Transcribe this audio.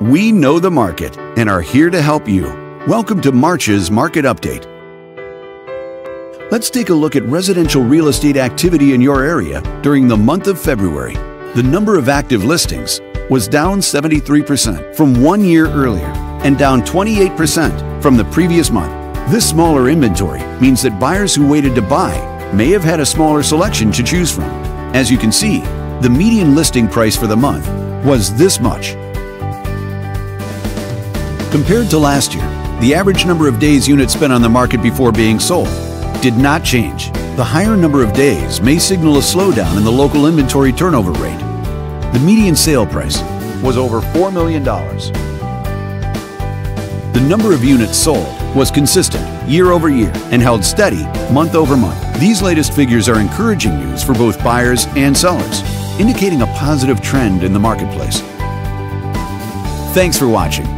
We know the market and are here to help you. Welcome to March's Market Update. Let's take a look at residential real estate activity in your area during the month of February. The number of active listings was down 73% from one year earlier and down 28% from the previous month. This smaller inventory means that buyers who waited to buy may have had a smaller selection to choose from. As you can see, the median listing price for the month was this much. Compared to last year, the average number of days units spent on the market before being sold did not change. The higher number of days may signal a slowdown in the local inventory turnover rate. The median sale price was over $4 million. The number of units sold was consistent year over year and held steady month over month. These latest figures are encouraging news for both buyers and sellers, indicating a positive trend in the marketplace. Thanks for watching.